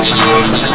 Automation start.